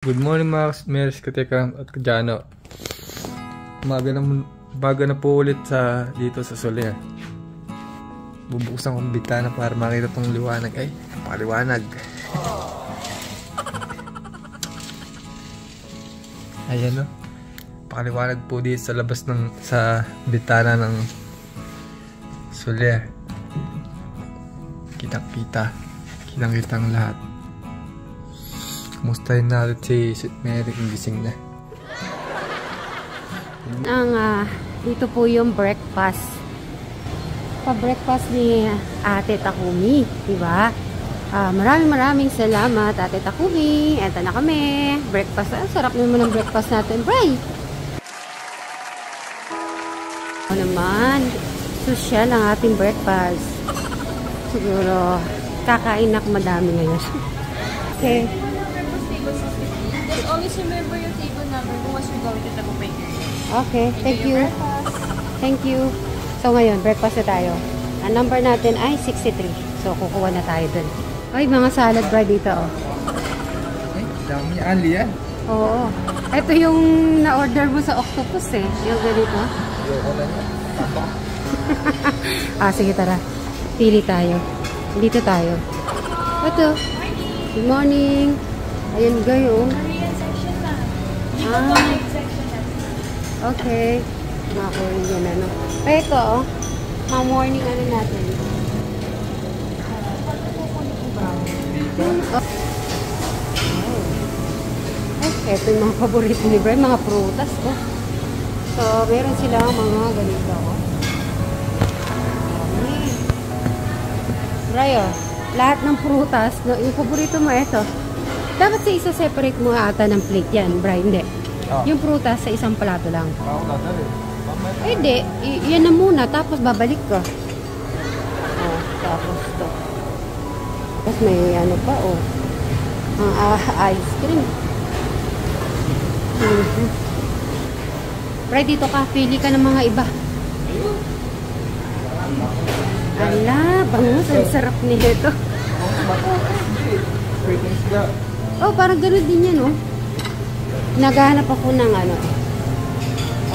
Good morning mga Meres Katekram at Kadyano. Umaga na, baga na po ulit sa dito sa Soler. Bubuksan kong bitana para makita tong liwanag. Ay, paliwanag. Ayan o. Pakaliwanag po dito sa labas ng sa bitana ng Soler. Kitang-kita. Kitang-kitang lahat. Kumustahin natin si, si Mary kung gising na. Ang ah, dito po yung breakfast. Pa-breakfast ni Ate Takumi, di ba? Ah, maraming maraming salamat Ate Takumi. Eto na kami. Breakfast. Ang sarap naman ng breakfast natin, Bray. Ano naman, social ang ating breakfast. Siguro, kakain na madami ngayon. okay. Always remember your table number once you're going to Tagumpay. Okay, thank you. Thank you. So ngayon, breakfast na tayo. Ang number natin ay 63. So kukuha na tayo dun. Ay, mga salad bar dito oh. Ay, dami niya. Anli yan. Oo. Ito yung na-order mo sa octopus eh. Yung ganito. Ayoko na niya. ah, sige tara. Pili tayo. Dito tayo. Ito. Good morning. Ayan gayo. Korean section na. Dito Ah. po ay section na. Okay. Mga Korean ano. Ay, ito oh. Mga morning ano natin. Oh. Ay, ito yung mga paborito ni Brian, mga prutas ko. So, meron silang mga ganito. Oh. Brian, lahat ng prutas, yung paborito mo ito. Dapat sa isa separate mo ata ng plate yan, Brian, hindi. Ah. Yung prutas sa isang plato lang. Ako dadali. Eh, di. Y- yan na muna, tapos babalik ka. Oh, tapos to. Tapos may ano pa, oh. Ang ah, ice cream. Mhm. Right, dito ka. Pili ka ng mga iba. Ala, bangus. Ang sarap nito. Freaking isda. Oh, parang ganun din yan, oh. Naghahanap ako ng ano.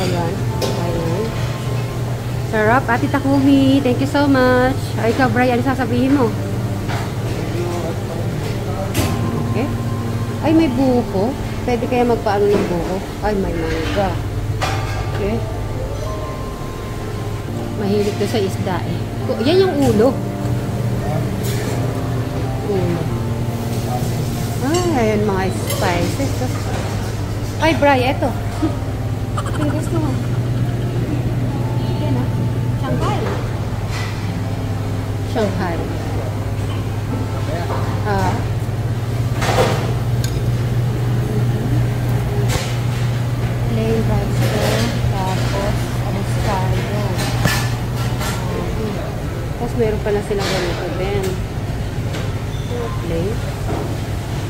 Ayan. Ayan. Sarap. Ate Takumi, thank you so much. Ay, ikaw, Brian, ano sasabihin mo? Okay. Ay, may buko. Pwede kaya magpaano ng buko? Ay, may mangga. Okay. Mahilig to sa isda eh. Yan yung. Ulo. Ayan mga spices. Ay, Bri, eto. Ang mo. Yan ah. Shanghai. Shanghai. Ah. Plain rice ko. Tapos, avocado. Tapos, meron pala silang ganito din. Plain.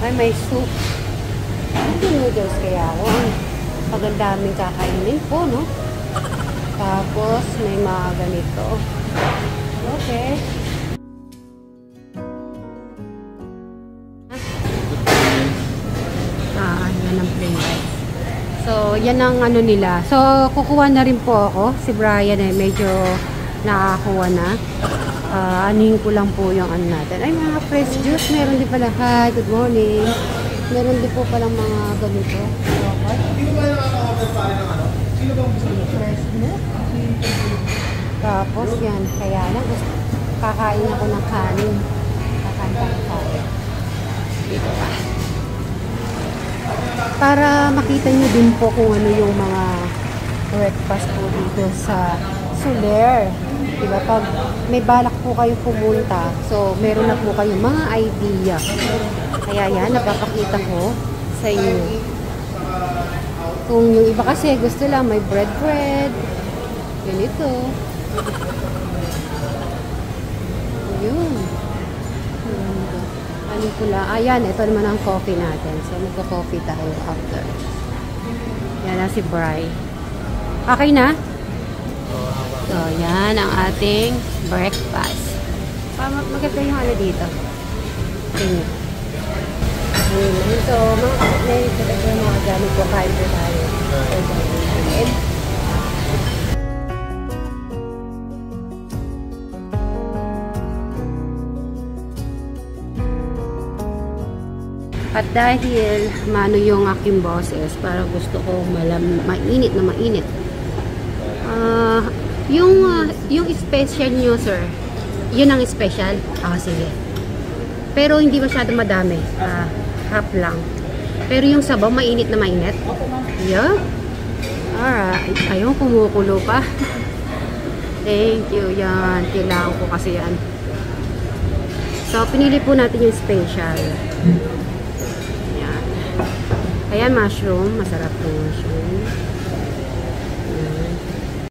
Ay, may soup. Ito noodles kaya ako. Pag daming kakainin po, no? Tapos, may mga ganito. Okay. Ah, yan ang plain. So, yan ang ano nila. So, kukuha na rin po ako. Si Brian ay medyo nakakuha na. Ah, anuhin ko lang po yung ano natin. Ay, mga fresh juice. Meron din pala. Hi, good morning. Meron din po palang mga ganito. Fresh milk. Tapos yan. Kaya lang, gusto, kakain ako ng kanin. Kakain ako ng kanin. Dito pa. Para makita nyo din po kung ano yung mga breakfast po dito sa Soler. Diba? Pag may balak po kayo pumunta, so meron na po kayong mga idea. Kaya yan, napapakita ko sa inyo. Kung yung iba kasi gusto lang may bread bread, ganito. Yun. Ano lang. Ayan, ito naman ang coffee natin. So, magka-coffee tayo after. Yan na si Bri. Okay na? So, yan ang ating breakfast. Maganda yung ano dito. Tingnan. Ayun. So, mga kapatid, po yung mga gamit ko. Kain po tayo. At dahil mano yung aking boses, para gusto ko malam, mainit na mainit. Ah, yung ah, yung special nyo, sir. Yun ang special. Ah, sige. Pero hindi masyado madami. Ah, half lang. Pero yung sabaw, mainit na mainit. Yeah. Alright. Ayun, kumukulo pa. Thank you. Yan. Kailangan ko kasi yan. So, pinili po natin yung special. Yan. Ayan, mushroom. Masarap yung mushroom.